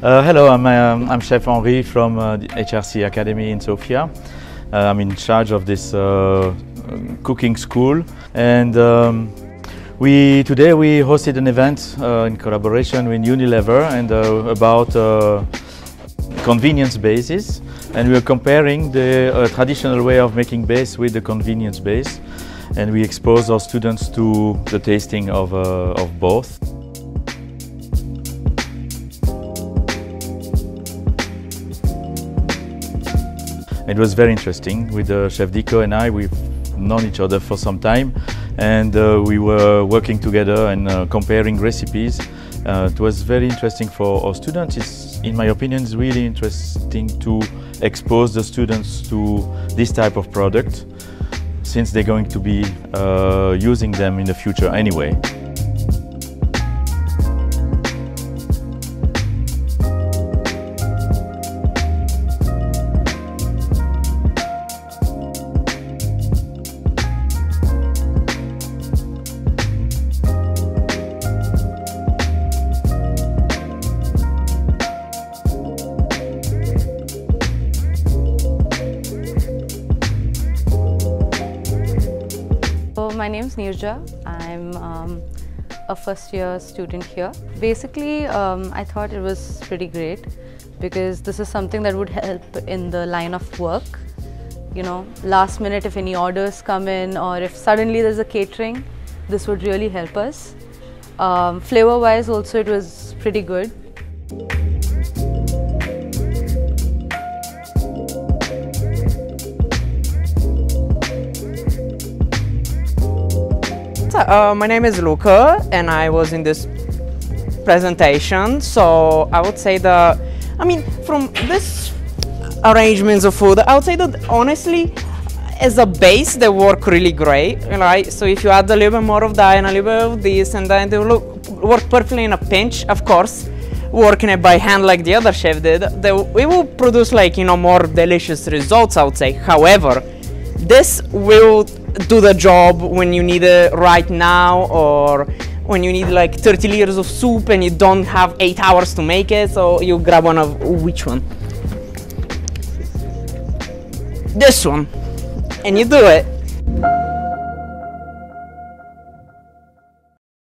Uh, hello, I'm, um, I'm Chef Henri from uh, the HRC Academy in Sofia. Uh, I'm in charge of this uh, cooking school and um, we today we hosted an event uh, in collaboration with Unilever and uh, about convenience bases and we are comparing the traditional way of making base with the convenience base and we expose our students to the tasting of, of both. It was very interesting with uh, Chef Dico and I. We've known each other for some time and uh, we were working together and uh, comparing recipes. Uh, it was very interesting for our students. It's, in my opinion, it's really interesting to expose the students to this type of product since they're going to be uh, using them in the future anyway. My name is Nirja. I'm um, a first year student here. Basically, um, I thought it was pretty great because this is something that would help in the line of work. You know, last minute if any orders come in or if suddenly there's a catering, this would really help us. Um, flavor wise also it was pretty good. Uh, my name is Luca and I was in this presentation. So I would say that, I mean, from this arrangements of food, I would say that honestly, as a base, they work really great, right? So if you add a little bit more of that and a little bit of this, and then they will work perfectly in a pinch, of course. Working it by hand like the other chef did, they, we will produce like, you know, more delicious results, I would say. However, this will do the job when you need it right now or when you need like 30 liters of soup and you don't have 8 hours to make it so you grab one of which one? This one. And you do it